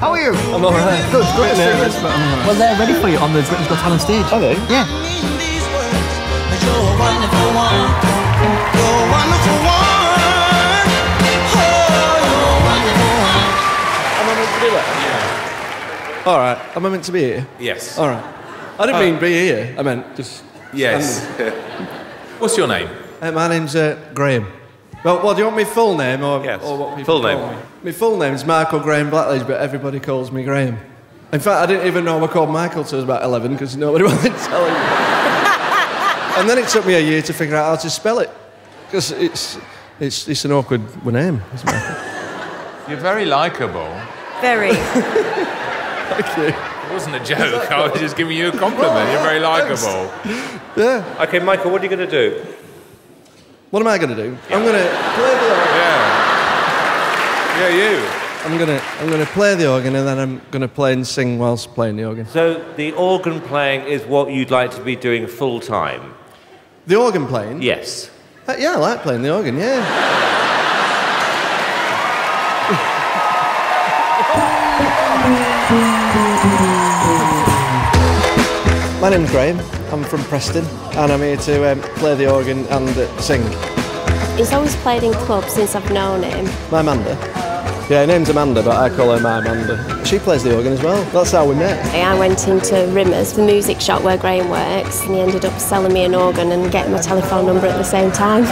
How are you? I'm all right. Good, good to nervous, but I'm all right. Well, they're ready for you on the Britain's Got Talent stage. Are they? Yeah. Am I meant to be there? All right. Am I meant to be here? Yes. All right. I didn't Uh, mean be here. I meant just. Yes. What's your name? Uh, my name's uh, Graham. Well, what do you want my full name or, Yes. or what people Full name. call me? My full name's Michael Graham Blackledge, but everybody calls me Graham. In fact, I didn't even know I was called Michael till I was about 11 because nobody wanted telling me. and then it took me a year to figure out how to spell it because it's, it's, it's an awkward name. It's Michael. You're very likable. Very. Thank you. It wasn't a joke. I was just giving you a compliment. You're very likable. Yeah. Okay, Michael, what are you going to do? What am I going to do? I'm going to play the organ. Yeah. Yeah, you. I'm going to I'm going to play the organ and then I'm going to play and sing whilst playing the organ. So, the organ playing is what you'd like to be doing full time? The organ playing? Yes. Uh, yeah, I like playing the organ. Yeah. My name's Graham. I'm from Preston, and I'm here to um, play the organ and uh, sing. He's always played in clubs since I've known him. My Amanda. Yeah, her name's Amanda, but I call her my Amanda. She plays the organ as well. That's how we met. I went into Rimmers, the music shop where Graham works, and he ended up selling me an organ and getting my telephone number at the same time.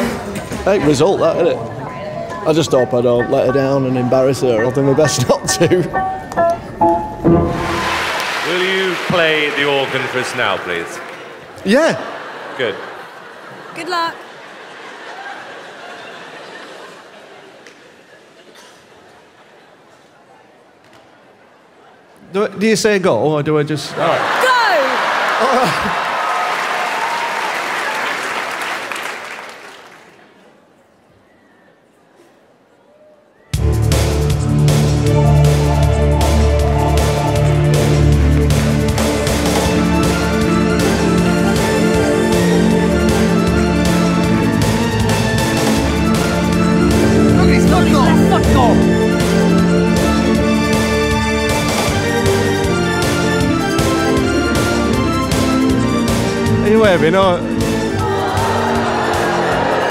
Hey, result that, isn't it? I just hope I don't let her down and embarrass her. I'll do my best not to. Will you play the organ for us now, please? Yeah. Good. Good luck. Do, do you say go or do I just? All right. Go! Look, Are you waving?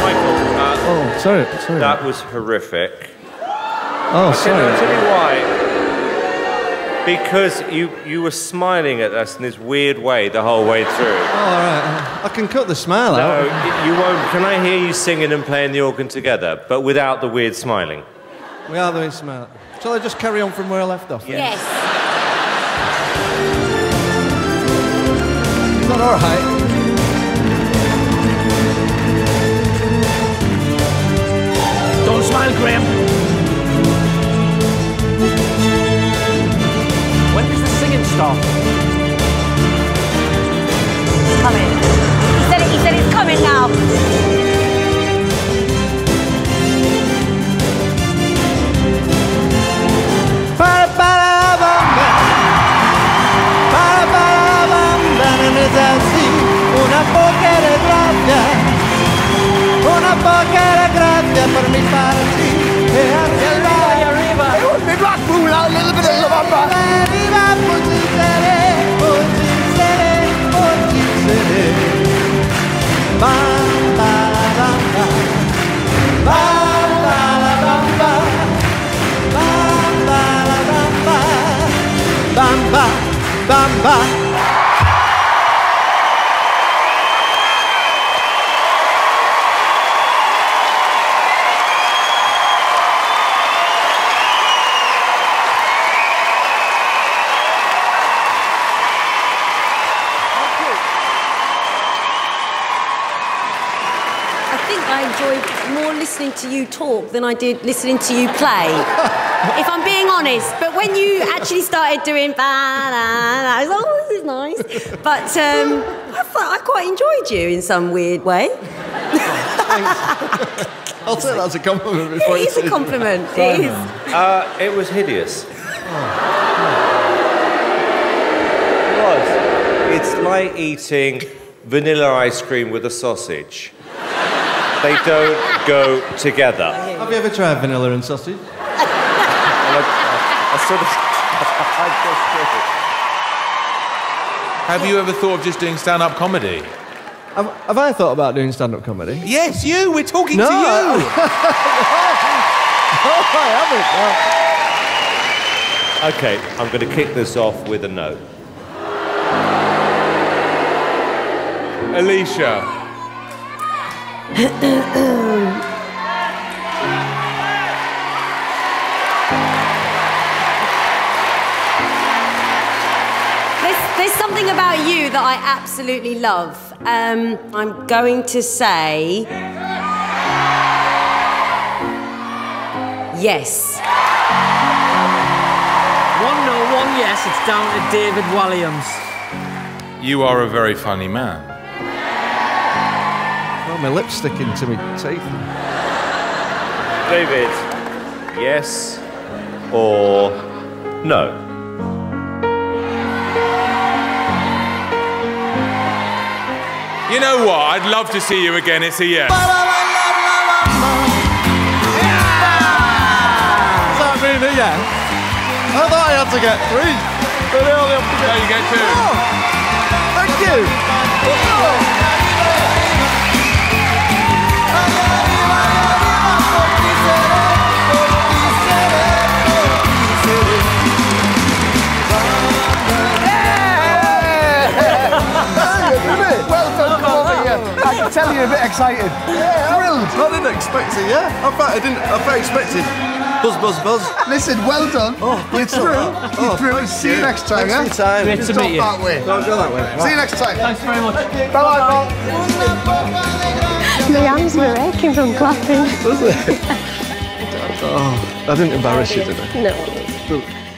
Michael, uh, Oh, sorry, sorry. that was horrific. oh, Can I tell sorry. you why? Because you, you were smiling at us in this weird way the whole way through. Oh, all right. I can cut the smile No, out. y- you won't. Can I hear you singing and playing the organ together, but without the weird smiling? We are doing smile. Shall I just carry on from where I left off? Yes. Is that all right? stop. Va bene. Italy, Italy is coming now. Una poca grazia, una poca grazia per mi farci Bam, enjoyed more listening to you talk than I did listening to you play. if I'm being honest. But when you actually started doing ba I was like, oh, this is nice. But um, I, thought, I quite enjoyed you in some weird way. I'll take that as a compliment before It you a compliment. It is. Uh, it was hideous. It was. It's like eating vanilla ice cream with a sausage. They don't go together. Have you ever tried vanilla and sausage? And I, I sort of Have you ever thought of just doing stand-up comedy? Have, have I thought about doing stand-up comedy? Yes, you. We're talking No, to you. Oh, I haven't. no. Okay, I'm going to kick this off with a no. Alicia. There's, there's something about you that I absolutely love. Um, I'm going to say. Yes. One no, one yes. It's down to David Walliams. You are a very funny man. Oh, my lip's sticking to my teeth. David, yes or no? You know what? I'd love to see you again. It's a yes. Does that mean a yes? I thought I had to get three. But I only have to There get... you go too. Oh, thank you. Oh. Tell you're a bit excited. Thrilled. I didn't expect it, yeah. In fact, I didn't. I expected buzz, buzz, buzz. Listen, well done. Oh. you're through. Oh. You're oh. through. See you next time, Thanks yeah? for your time. Great to meet you. that way. Don't go that way. See you next time. Thanks very much. Bye-bye, Paul. My arms were aching from clapping. I didn't embarrass you, did I? No.